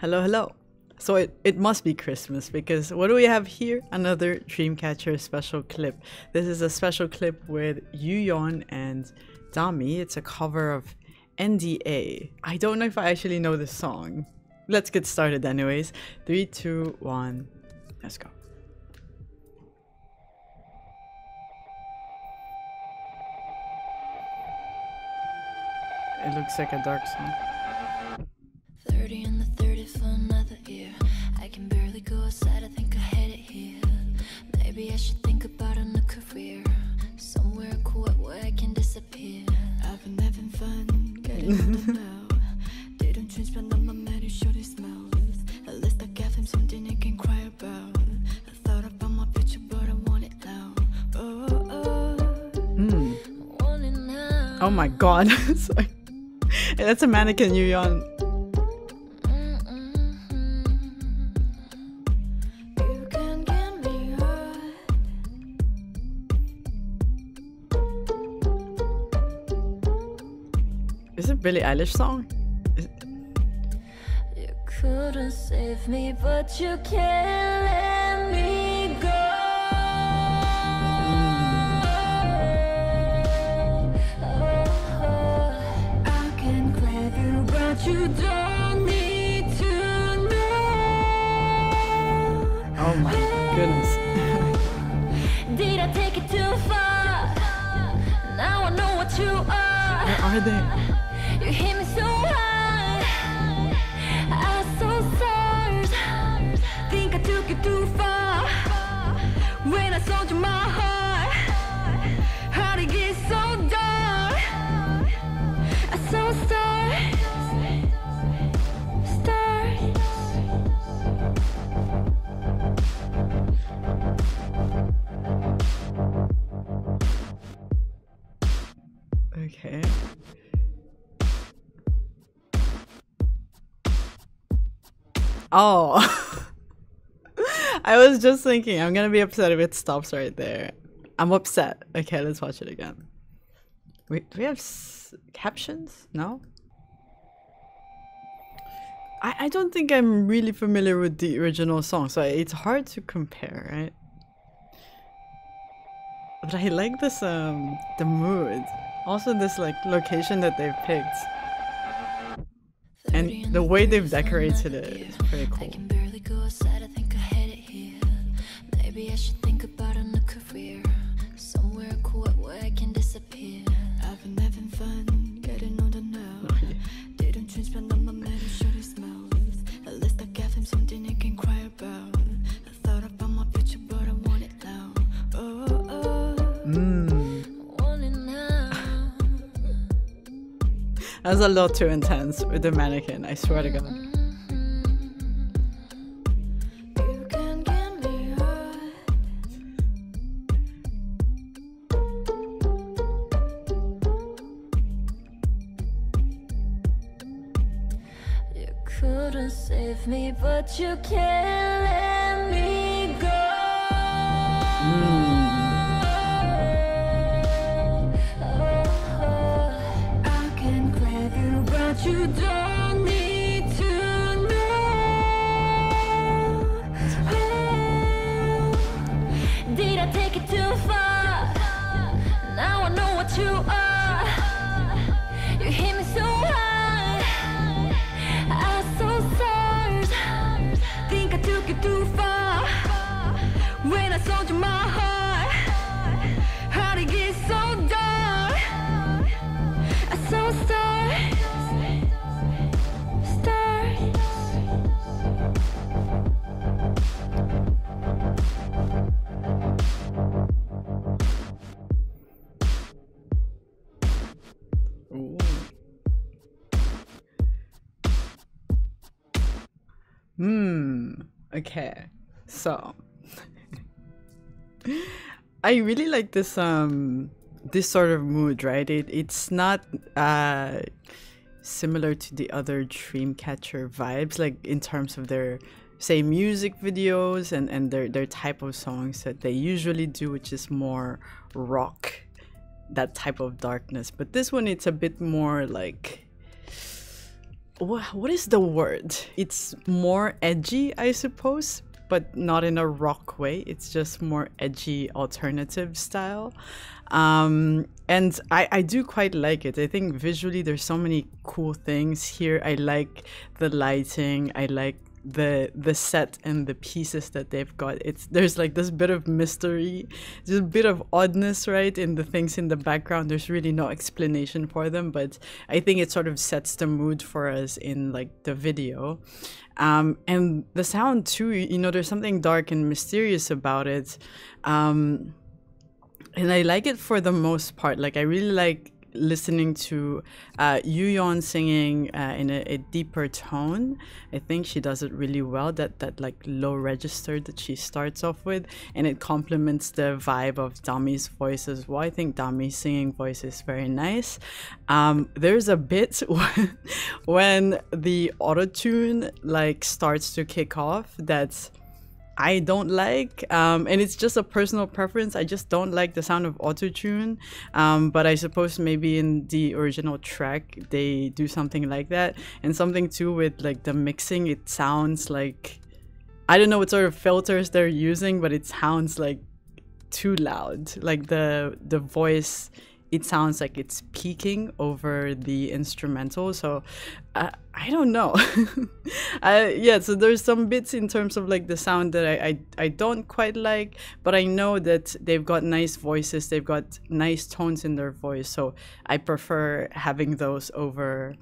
Hello, hello. So it, it must be Christmas because what do we have here? Another Dreamcatcher special clip. This is a special clip with Yoohyeon and Dami. It's a cover of NDA. I don't know if I actually know the song. Let's get started anyways. Three, two, one, let's go. It looks like a dark song. Hmm. Oh my god. That's a mannequin. You Is it Billie Eilish song? You couldn't save me, but you can't let me go. Oh, I can grab you, but you don't need to know. Oh my goodness. Did I take it too far? Now I know what you are. Where are they? Took it too far. When I sold you my heart, how'd it get so dark? I saw stars. Stars. Okay. Oh. I was just thinking, I'm gonna be upset if it stops right there. I'm upset. Okay, let's watch it again. Wait, do we have captions? No? I, I don't think I'm really familiar with the original song, so it's hard to compare, right? But I like this, um, the mood. Also this, like, location that they've picked. And the way they've decorated it is pretty cool. Maybe I should think about a new career. Somewhere cool where I can disappear. I've been having fun, getting older now. Didn't change, but now my man is shut his mouth. At least I gave him something he can cry about. I thought about my future, but I want it now. Oh, oh, Mmm. want it now. That's a lot too intense with the mannequin, I swear to god. Couldn't me, but you can't let me go. Oh, I can grab you, but you don't need to know. Did I take it too far? Now I know what you are. When I sold you my heart, how'd it get so dark? I saw stars. Stars. Ooh. Hmm. Okay. So I really like this um this sort of mood, right? It it's not uh similar to the other Dreamcatcher vibes, like in terms of their say music videos and, and their, their type of songs that they usually do, which is more rock, that type of darkness. But this one it's a bit more like what what is the word? It's more edgy, I suppose, but not in a rock way. It's just more edgy alternative style. Um, and I, I do quite like it. I think visually there's so many cool things here. I like the lighting. I like the the set and the pieces that they've got. It's there's like this bit of mystery just a bit of oddness right in the things in the background. There's really no explanation for them but i think it sort of sets the mood for us in like the video. Um, and the sound too you know there's something dark and mysterious about it. Um, and i like it for the most part. Like i really like listening to uh, Yoohyeon singing uh, in a, a, deeper tone. I think she does it really well. That that like low register that she starts off with, and it complements the vibe of Dami's voice as well. I think Dami's singing voice is very nice. Um, there's a bit when, when the auto tune like starts to kick off that's I don't like, um, and it's just a personal preference. I just don't like the sound of autotune. Um, but I suppose maybe in the original track they do something like that, and something too with like the mixing. It sounds like I don't know what sort of filters they're using, but it sounds like too loud. Like the the voice it sounds like it's peaking over the instrumental. So uh, I don't know. uh, yeah, so there's some bits in terms of like the sound that I, I, I don't quite like, but I know that they've got nice voices, they've got nice tones in their voice. So I prefer having those over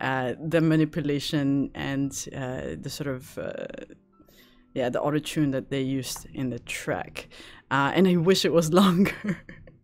uh, the manipulation and uh, the sort of uh, yeah the auto tune that they used in the track. Uh, and I wish it was longer.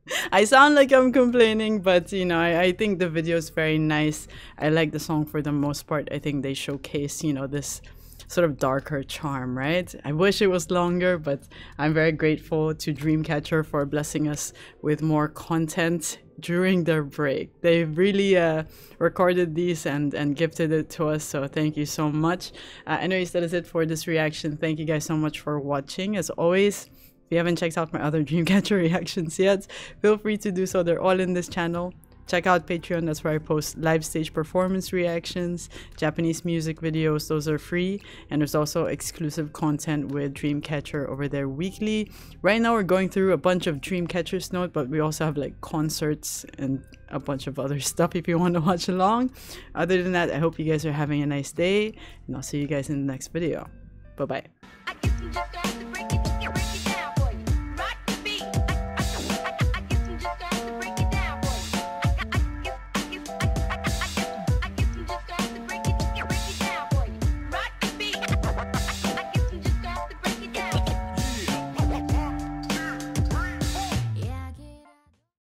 I sound like I'm complaining, but you know, I, I think the video is very nice. I like the song for the most part. I think they showcase, you know, this sort of darker charm, right? I wish it was longer, but I'm very grateful to Dreamcatcher for blessing us with more content during their break. They really uh, recorded these and, and gifted it to us, so thank you so much. Uh, anyways, that is it for this reaction. Thank you guys so much for watching. As always, you haven't checked out my other Dreamcatcher reactions yet, feel free to do so. They're all in this channel. Check out Patreon, that's where I post live stage performance reactions, Japanese music videos, those are free. And there's also exclusive content with Dreamcatcher over there weekly. Right now we're going through a bunch of Dreamcatcher's note, but we also have like concerts and a bunch of other stuff if you want to watch along. Other than that, I hope you guys are having a nice day, and I'll see you guys in the next video. Bye bye.